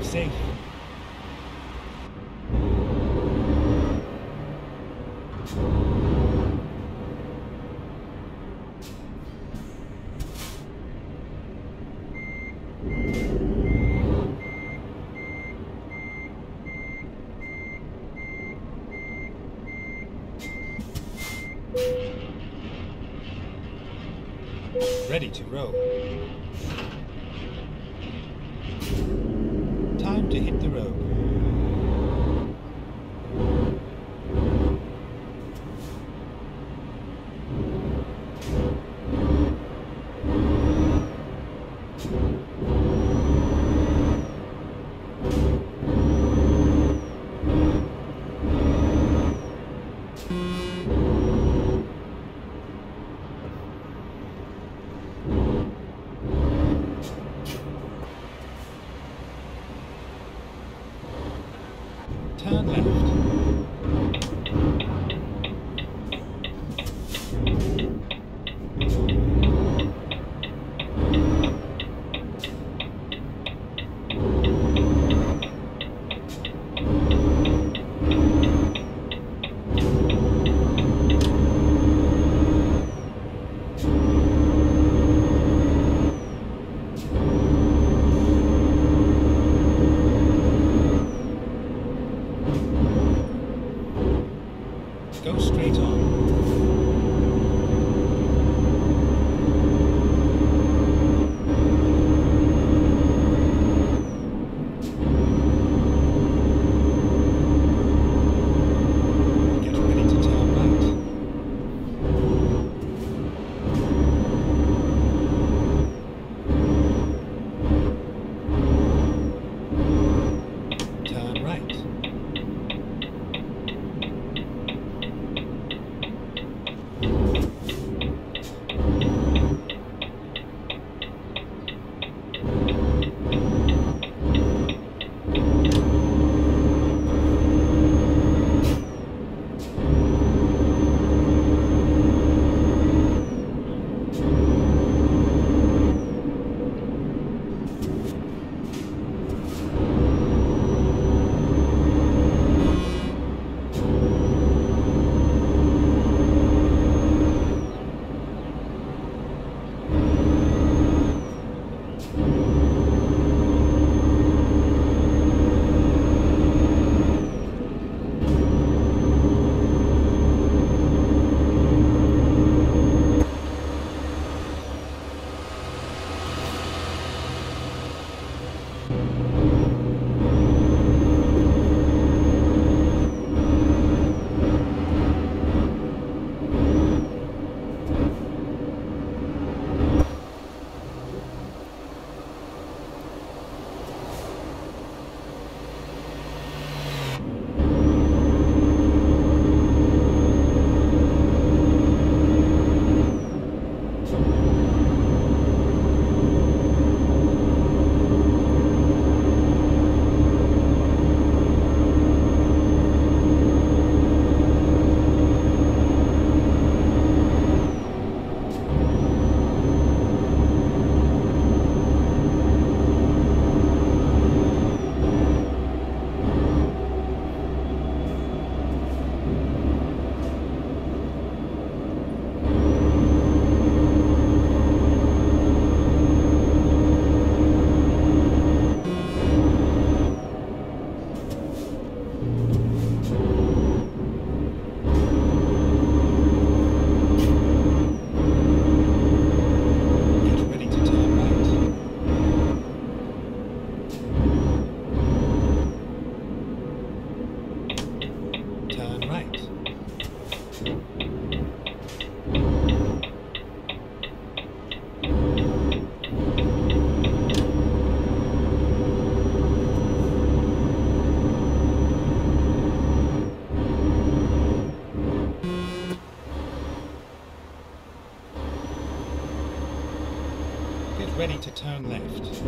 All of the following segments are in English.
Drive safe. Ready to roll. Turn left.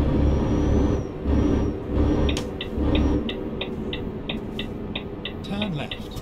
Turn left.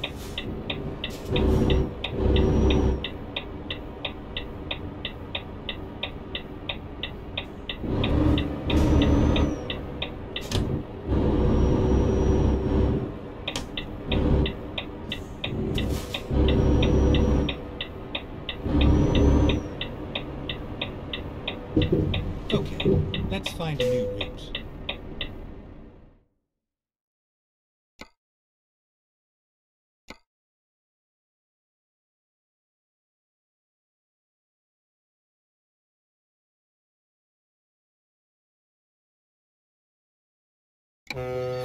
Okay, let's find a new route.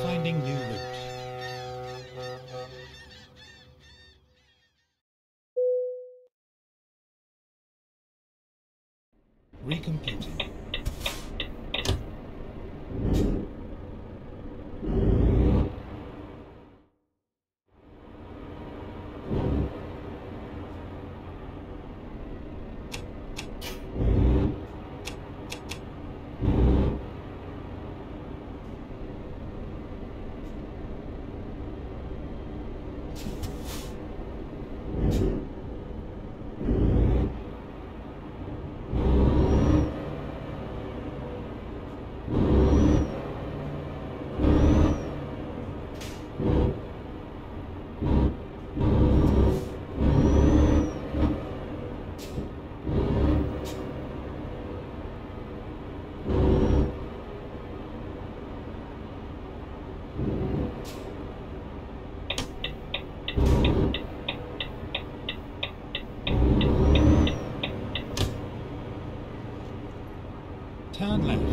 Finding new route. Recomputing. Turn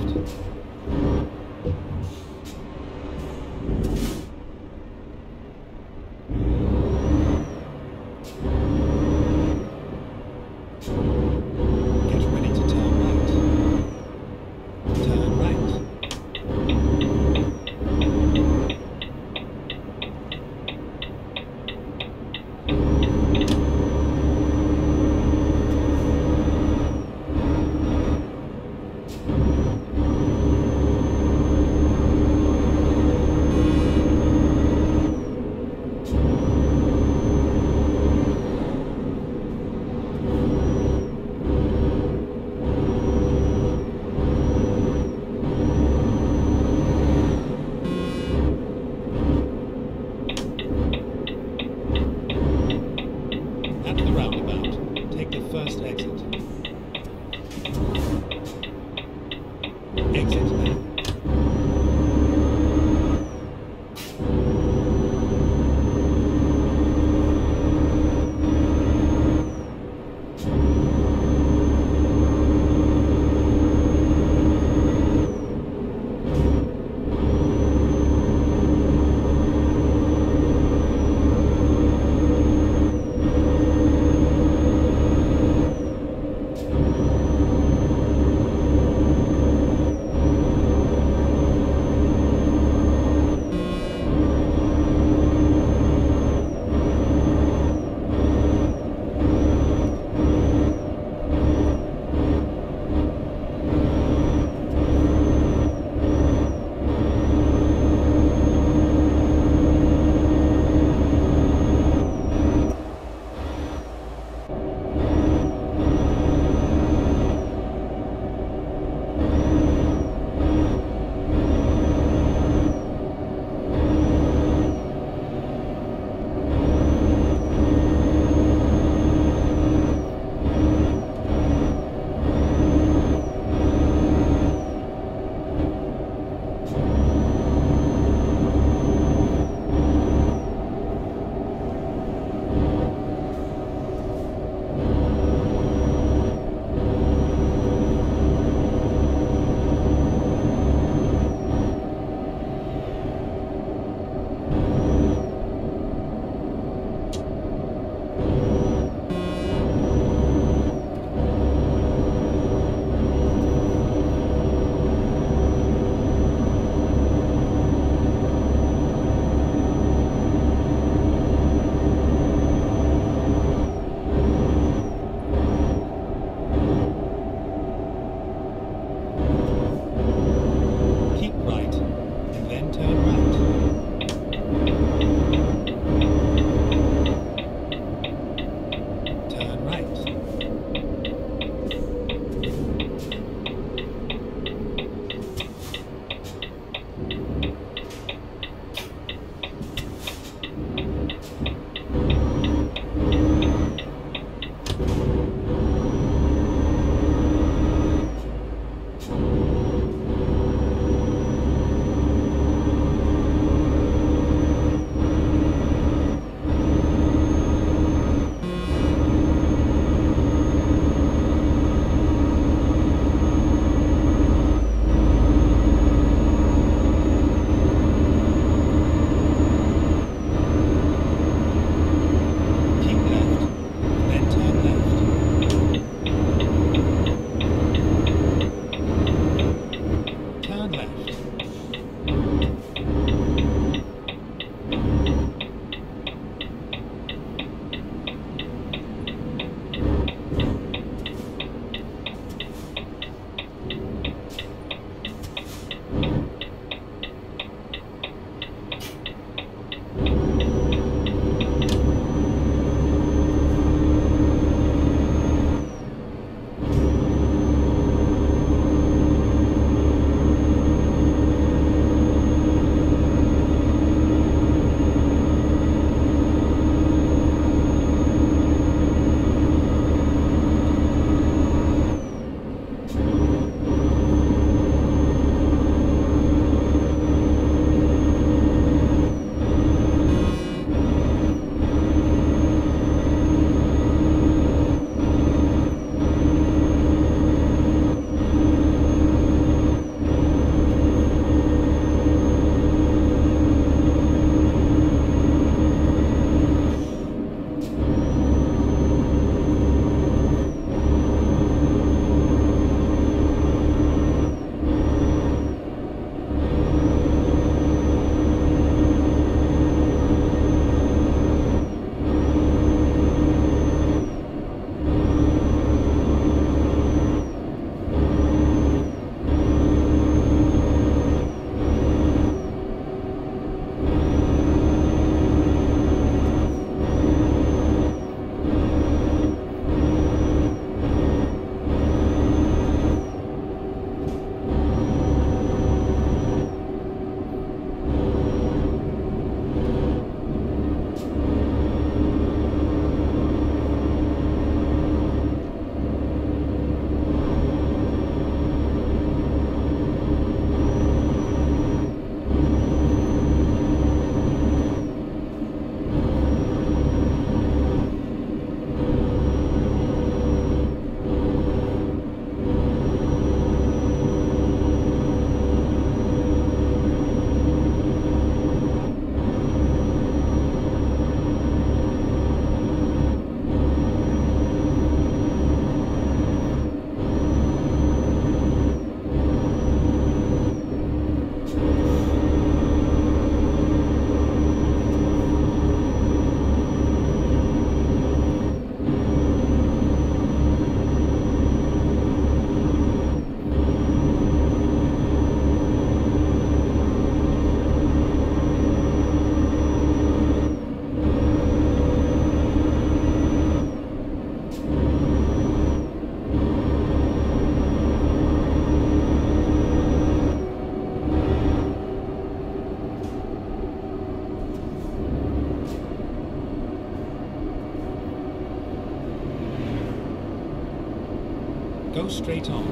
straight on.